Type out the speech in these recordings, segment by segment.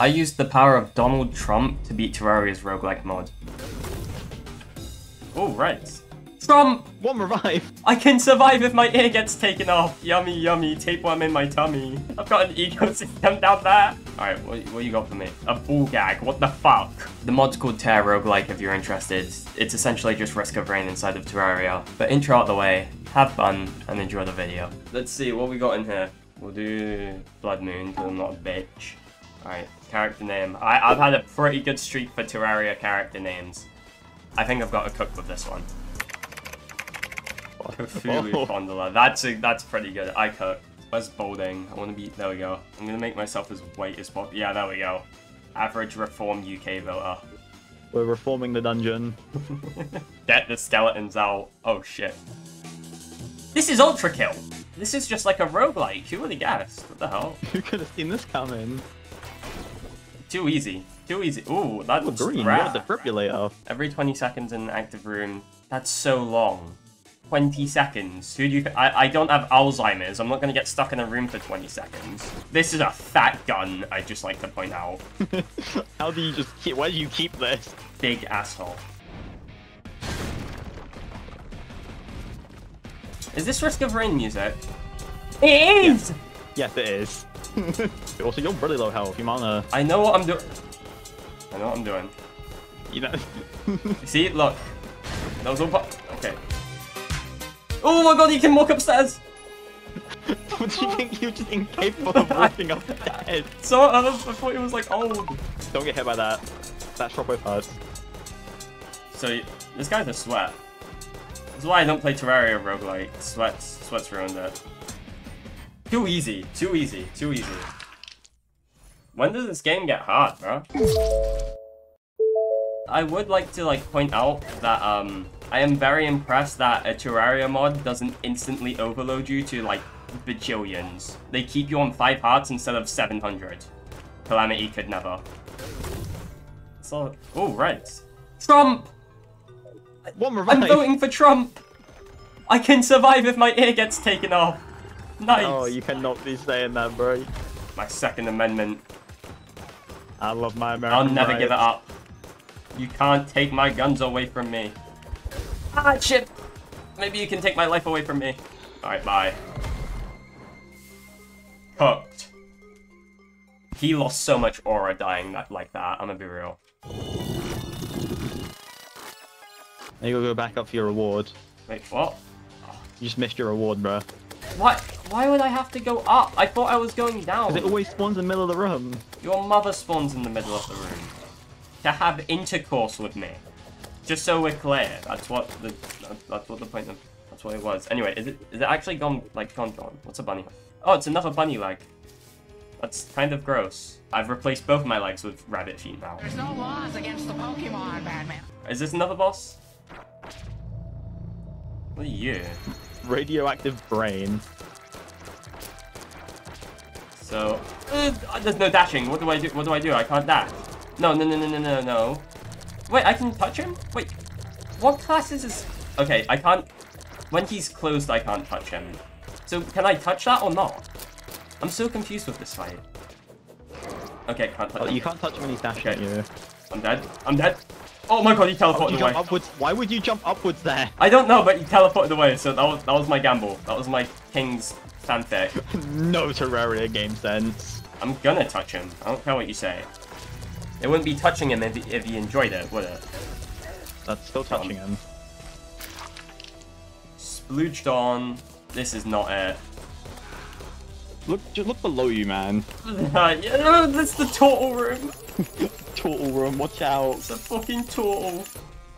I used the power of Donald Trump to beat Terraria's roguelike mod. Oh, right. Trump! One revive. I can survive if my ear gets taken off. Yummy, yummy. Tapeworm in my tummy. I've got an ecosystem down there. Alright, what, what you got for me? A bull gag. What the fuck? The mod's called Terra Roguelike if you're interested. It's essentially just Risk of Rain inside of Terraria. But intro out the way, have fun, and enjoy the video. Let's see what we got in here. We'll do Blood Moon, because I'm not a bitch. Alright, character name. I, I've had a pretty good streak for Terraria character names. I think I've got a cook with this one. Cthulhu. That's a, that's pretty good. I cook. Where's Bolding? I want to be. There we go. I'm gonna make myself as white as possible. Yeah, there we go. Average reform UK voter. We're reforming the dungeon. Get the skeletons out. Oh shit. This is Ultra Kill. This is just like a roguelike. Who would have guessed? What the hell? Who could have seen this coming? Too easy. Too easy. Ooh, that looks green. rad. What a defibrillator. Every 20 seconds in an active room. That's so long. 20 seconds. Who do you? I, I don't have Alzheimer's. I'm not gonna get stuck in a room for 20 seconds. This is a fat gun. I just like to point out. How do you just keep? Where do you keep this? Big asshole. Is this Risk of Rain music? It is. Yes, it is. also, you're really low health. You might wanna, I know what I'm doing. I know what I'm doing. you know. You see? Look. That was all. Okay. Oh my god! you can walk upstairs. what do you think? You're just incapable of walking up the head. So uh, I thought he was like old. Don't get hit by that. That shockwave hurts. So this guy's a sweat. That's why I don't play Terraria roguelike. Sweats, sweats ruined it. Too easy, too easy, too easy. When does this game get hard, bro? I would like to like point out that um I am very impressed that a Terraria mod doesn't instantly overload you to like bajillions. They keep you on five hearts instead of 700. Calamity could never. So, oh right. Trump! One revive. I'm voting for Trump. I can survive if my ear gets taken off. Nice. Oh, you cannot be saying that, bro. My Second Amendment. I love my American I'll never give it up. You can't take my guns away from me. Ah, shit. Maybe you can take my life away from me. Alright, bye. Cooked. He lost so much aura dying that like that, I'm gonna be real. Now you gotta go back up for your reward. Wait, what? You just missed your reward, bro. What? Why would I have to go up? I thought I was going down. Because it always spawns in the middle of the room. Your mother spawns in the middle of the room. To have intercourse with me. Just so we're clear. That's what the that's what the point of that's what it was. Anyway, is it is it actually gone like gone gone? What's a bunny? Oh, it's another bunny leg. That's kind of gross. I've replaced both my legs with rabbit feet now. There's no laws against the Pokemon, Batman. Is this another boss? What are you? Radioactive brain. So uh, there's no dashing. What do I do? What do I do? I can't dash. No, no, no, no, no, no, no. Wait, I can touch him. Wait, what class is this? Okay, I can't. When he's closed, I can't touch him. So can I touch that or not? I'm so confused with this fight. Okay, can't touch Oh, him. you can't touch him when he's dashing at Okay. you. I'm dead. I'm dead. Oh my god, he teleported you away. jump upwards? Why would you jump upwards there? I don't know, but he teleported away. So that was that was my gamble. That was my king's no Terraria game sense. I'm gonna touch him. I don't care what you say. It wouldn't be touching him if he, if he enjoyed it, would it? That's still touching him. Splooged on. This is not it. Look, just look below you, man. yeah, that's the turtle room. Turtle room, watch out. It's a fucking turtle.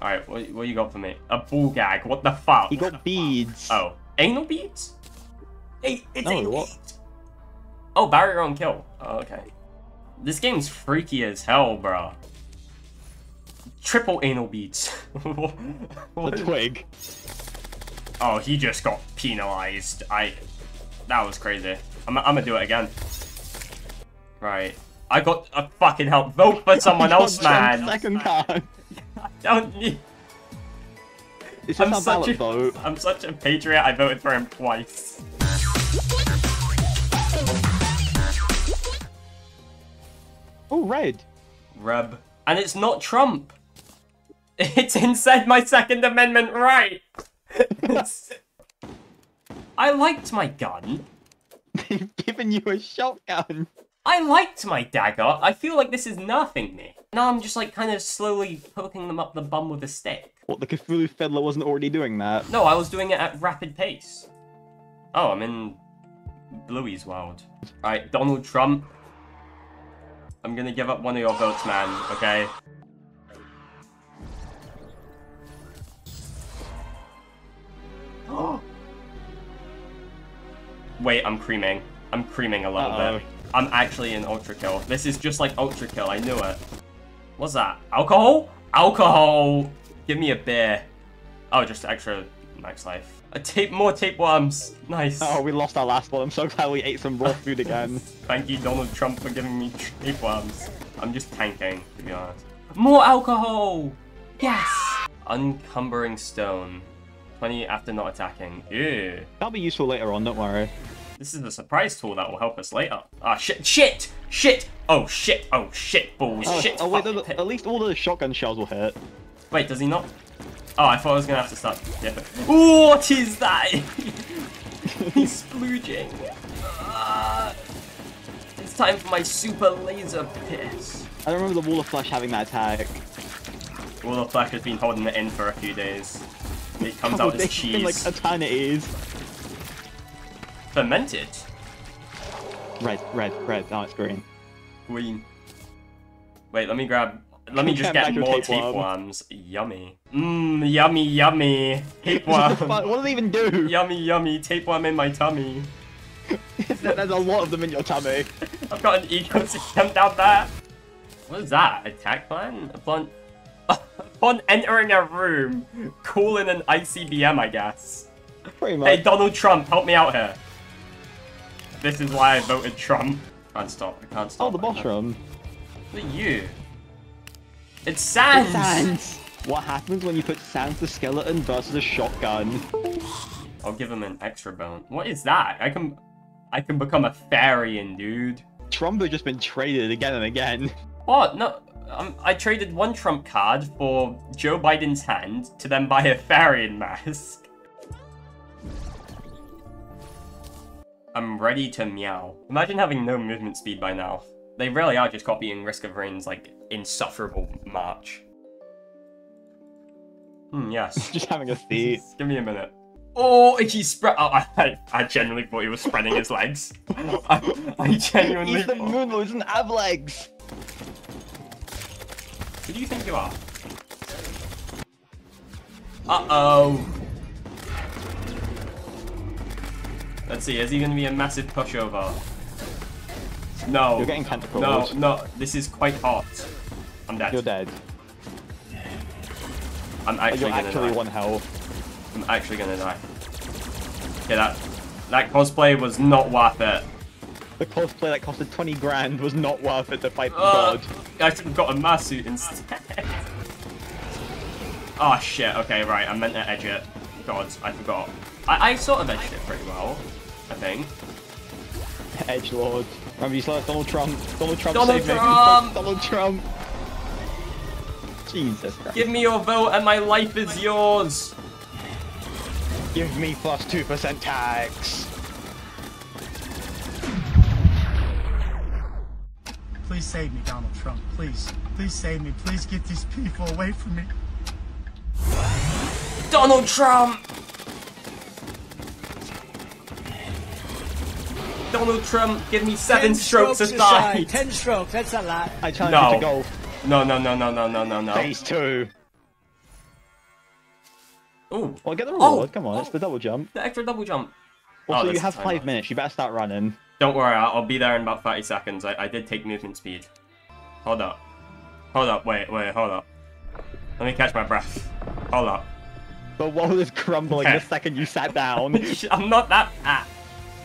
Alright, what, what you got for me? A bull gag. What the fuck? He got beads. Oh, anal beads? Hey, it's No, anal what? Oh, barrier on kill. Oh, okay. This game's freaky as hell, bro. Triple anal beads. What- The twig. Oh, he just got penalized. I. That was crazy. I'm, I'm gonna do it again. Right. I got a fucking help. Vote for someone else, man. Second card. Don't need. It's I'm a such a, vote. I'm such a patriot. I voted for him twice. Oh, red. Rub. And it's not Trump. It's inside my Second Amendment right. I liked my gun. They've given you a shotgun. I liked my dagger. I feel like this is nerfing me. Now I'm just like kind of slowly poking them up the bum with a stick. What, the Cthulhu Fiddler wasn't already doing that? No, I was doing it at rapid pace. Oh, I'm in Bluey's world. Alright, Donald Trump. I'm gonna give up one of your votes, man, okay? Wait, I'm creaming. I'm creaming a little Uh-oh. bit. I'm actually in Ultra Kill. This is just like Ultra Kill, I knew it. What's that? Alcohol? Alcohol! Give me a beer. Oh, just extra max life. A tape, more tapeworms. Nice. Oh, we lost our last one. I'm so glad we ate some raw food again. Thank you, Donald Trump, for giving me tapeworms. I'm just tanking, to be honest. More alcohol! Yes! Uncumbering stone. 20 after not attacking. Ew. That'll be useful later on, don't worry. This is the surprise tool that will help us later. Ah, shit, shit, shit! Oh, shit, oh, shit, balls, Oh, shit. oh wait, the- at least all the shotgun shells will hit. Wait, does he not? Oh, I thought I was gonna have to start. Yeah. Ooh, what is that? He's splooging. Ah. it's time for my super laser piss. I don't remember the Wall of Flesh having that attack. Wall of Flesh has been holding it in for a few days. It comes Oh, out as it's been like cheese. eternities. Fermented. Red, red, red. Now it's green. Green. Wait, let me grab. Let me just Get back get to more tapeworm. tapeworms. Yummy. Mmm, yummy, yummy. Tapeworm. what does it even do? yummy, yummy. Tapeworm in my tummy. There's a lot of them in your tummy. I've got an ecosystem down there. What is that? Attack plan? Upon, upon entering a room, cool in an ICBM, I guess. Pretty much. Hey, Donald Trump, help me out here. This is why I voted Trump. Can't stop. I can't oh, stop. oh, the boss room. Look at you. It's Sans. Sans. What happens when you put Sans the skeleton versus a shotgun? I'll give him an extra bone. What is that? I can, I can become a Therian, dude. Trump has just been traded again and again. What? No, um, I traded one Trump card for Joe Biden's hand to then buy a Therian mask. I'm ready to meow. Imagine having no movement speed by now. They really are just copying Risk of Rain's like insufferable march. Hmm, yes. just having a seat. Give me a minute. Oh, he's spread. Oh, I, I genuinely thought he was spreading his legs. I, I genuinely. He's the moon Lord, doesn't have legs. Who do you think you are? Uh-oh. Let's see, is he gonna be a massive pushover? No. You're getting tentacles. No, no, this is quite hot. I'm dead. You're dead. I'm actually You're gonna actually die. one health. I'm actually gonna die. Okay, that that cosplay was not worth it. The cosplay that costed 20 grand was not worth it to fight the Uh, god. I should have got a Masu instead. oh shit, okay, right, I meant to edge it. God, I forgot. I, I sort of edged it pretty well, I think. Edge Lord. Remember you saw Donald Trump. Donald Trump Donald saved me. Trump! Donald Trump. Jesus Christ. Give me your vote and my life is yours! Give me plus 2% tax. Please save me, Donald Trump. Please. Please save me. Please get these people away from me. Donald Trump! Donald Trump, give me seven strokes aside! Ten strokes, that's a lot. I challenge No. you to golf. No, no, no, no, no, no, no, no. Phase 2. Ooh, Well, get the Oh. reward. Come on, it's the double jump. the extra double jump. Also, oh, that's you have five timer. minutes. You better start running. Don't worry, I'll, I'll be there in about 30 seconds. I, I did take movement speed. Hold up. Hold up, wait, wait, hold up. Let me catch my breath. Hold up. The world is crumbling Okay. the second you sat down. I'm not that fat.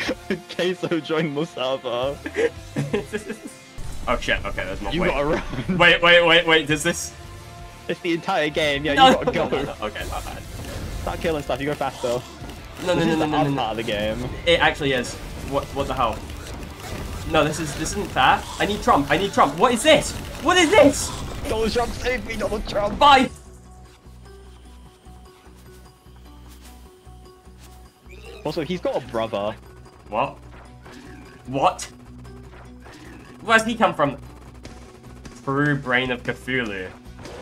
Queso joined server. oh shit, okay, there's more. You wait. gotta run. wait, wait, wait, wait, does this... It's the entire game. Yeah, No, you gotta go. no, no, okay, not bad. Start killing stuff. You go faster. No, no, this no, is no, the no, no. part of the game. It actually is. What, what the hell? No, this is this isn't fair. I need Trump. I need Trump. What is this? What is this? Donald Trump, save me, Donald Trump! Bye. Also, he's got a brother. What? What? Where's he come from? Through Brain of Cthulhu.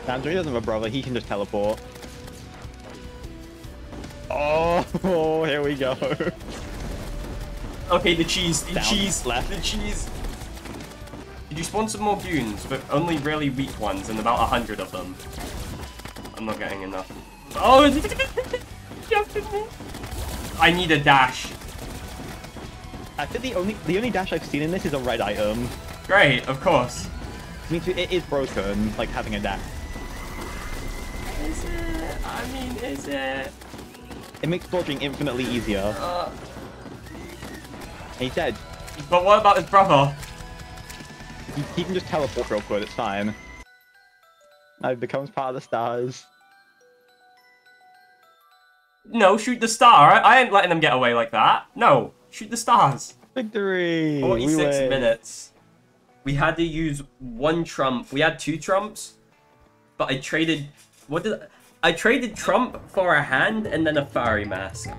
Andrew doesn't have a brother, he can just teleport. Oh, oh here we go. Okay, the cheese, the Down, cheese, left. the cheese. Did you spawn some more goons, but only really weak ones, and about a hundred of them? I'm not getting enough. Oh, I need a dash. I think the only the only dash I've seen in this is a red item. Great, of course. I mean, it is broken, like having a dash. Is it? I mean, is it? It makes dodging infinitely easier. Uh, He said but what about his brother? he, he can just teleport real quick, it's fine. Now he becomes part of the stars. No, shoot the star. I, I ain't letting them get away like that. No, shoot the stars. Victory! We 46 win. minutes. We had to use one trump. We had two trumps, but I traded. What did I traded Trump for a hand and then a fairy mask.